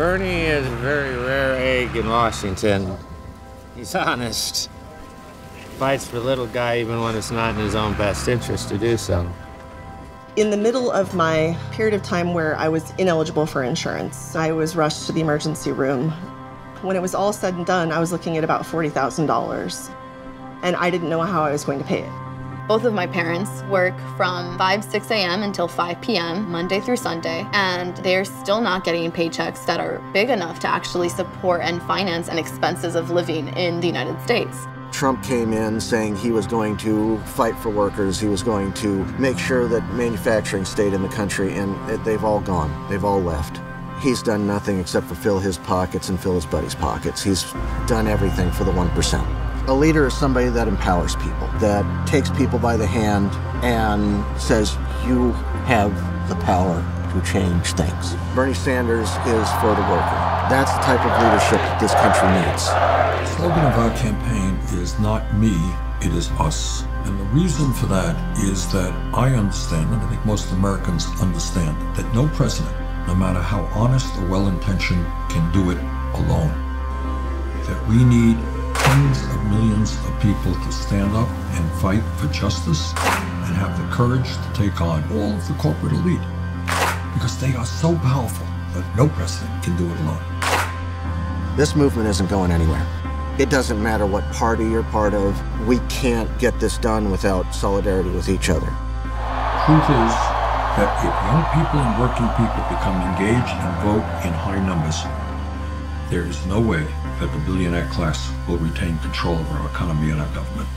Bernie is a very rare egg in Washington. He's honest. Fights for little guy even when it's not in his own best interest to do so. In the middle of my period of time where I was ineligible for insurance, I was rushed to the emergency room. When it was all said and done, I was looking at about $40,000. And I didn't know how I was going to pay it. Both of my parents work from 5, 6 a.m. until 5 p.m., Monday through Sunday, and they're still not getting paychecks that are big enough to actually support and finance and expenses of living in the United States. Trump came in saying he was going to fight for workers, he was going to make sure that manufacturing stayed in the country, and they've all gone. They've all left. He's done nothing except for fill his pockets and fill his buddies' pockets. He's done everything for the 1%. A leader is somebody that empowers people, that takes people by the hand and says, You have the power to change things. Bernie Sanders is for the worker. That's the type of leadership that this country needs. The slogan of our campaign is not me, it is us. And the reason for that is that I understand, and I think most Americans understand, that no president, no matter how honest or well intentioned, can do it alone. That we need tens of millions of people to stand up and fight for justice and have the courage to take on all of the corporate elite because they are so powerful that no president can do it alone. This movement isn't going anywhere. It doesn't matter what party you're part of, we can't get this done without solidarity with each other. Truth is that if young people and working people become engaged and vote in high numbers, there is no way that the billionaire class will retain control of our economy and our government.